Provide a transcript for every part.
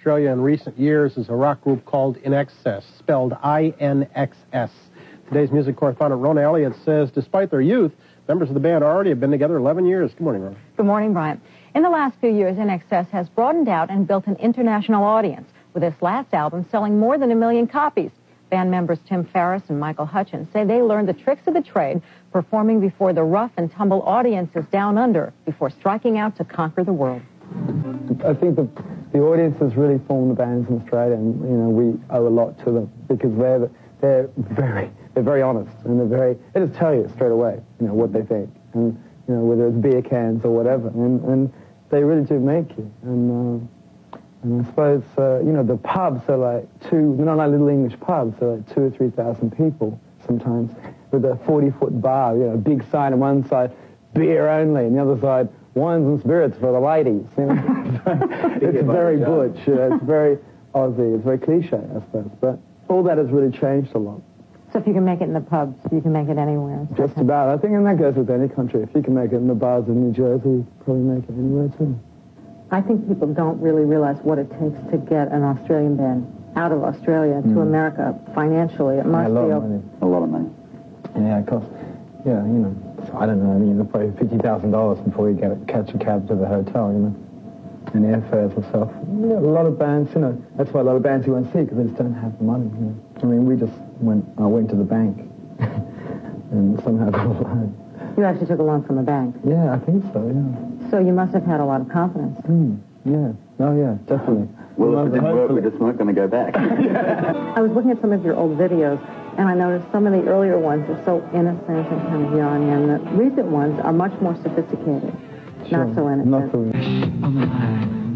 Australia in recent years is a rock group called INXS, spelled I-N-X-S. Today's music correspondent Rona Elliot says despite their youth, members of the band already have been together 11 years. Good morning, Rona. Good morning, Brian. In the last few years, INXS has broadened out and built an international audience, with this last album selling more than a million copies. Band members Tim Farriss and Michael Hutchence say they learned the tricks of the trade performing before the rough and tumble audiences down under before striking out to conquer the world. I think the, the audience has really formed the bands in Australia, and you know we owe a lot to them because they're they're very they're very honest and they're very they just tell you straight away you know what they think and you know whether it's beer cans or whatever and and they really do make you and. Uh, and I suppose, uh, you know, the pubs are like two, they're not like little English pubs, they're like two or three thousand people sometimes with a 40-foot bar, you know, a big sign on one side, beer only, and the other side, wines and spirits for the ladies. You know? it's very butch, you it's very Aussie, it's very cliche, I suppose. But all that has really changed a lot. So if you can make it in the pubs, you can make it anywhere. Just about. I think, and that goes with any country. If you can make it in the bars of New Jersey, you probably make it anywhere too. I think people don't really realize what it takes to get an Australian band out of Australia to Mm. America financially. It must a lot be of money. A lot of money. Yeah, it costs, yeah, you know, I don't know, I mean, it's probably $50,000 before you get a, catch a cab to the hotel, you know, and airfares and stuff. Yeah, a lot of bands, you know, that's why a lot of bands you won't see because they just don't have the money, you know. I mean, we just went, I went to the bank and somehow got a loan. You actually took a loan from a bank. Yeah, I think so, yeah. So you must have had a lot of confidence. Mm, yeah, oh yeah, definitely. Well, if it didn't work, Hopefully- we just weren't going to go back. I was looking at some of your old videos, and I noticed some of the earlier ones are so innocent and kind of young, and the recent ones are much more sophisticated. Not so innocent. Not so.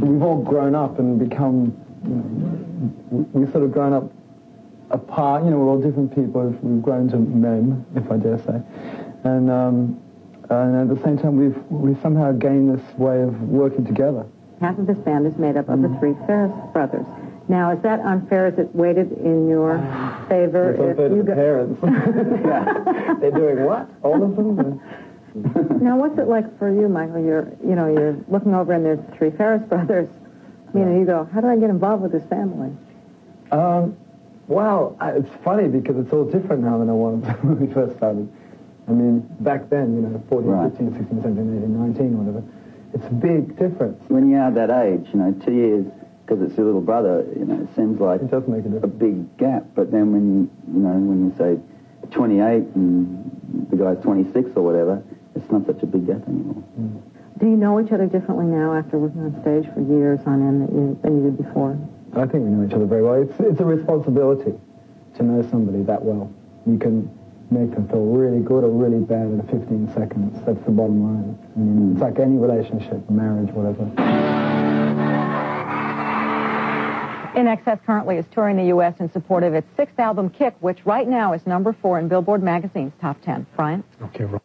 We've all grown up and become, you know, we- we've sort of grown up apart. You know, we're all different people. We've grown to men, if I dare say, and um, and at the same time, we've we somehow gained this way of working together. Half of this band is made up of the three Farriss brothers. Now, is that unfair? Is it weighted in your favor It's unfair to you go- parents. They're doing what? All of them? Now, what's it like for you, Michael? You're, you know, you're looking over and there's three Farriss brothers. You know, you go, how did I get involved with this family? Um, well, I- it's funny because it's all different now than it was when we first started. I mean, back then, you know, 14, Right. 15, 16, 17, 18, 19, whatever, it's a big difference. when you are that age, you know, two years, because it's your little brother, you know, it seems like It does make a a big gap. But then when you, you know, when you say 28 and the guy's 26 or whatever, it's not such a big gap anymore. Mm. Do you know each other differently now after working on stage for years on end that you, than you did before? I think we know each other very well. It's, it's a responsibility to know somebody that well. You can make them feel really good or really bad in 15 seconds. That's the bottom line. I mean, it's like any relationship, marriage, whatever. INXS currently is touring the U.S. in support of its sixth album, Kick, which right now is number four in Billboard magazine's top 10. Brian? Okay, Rona.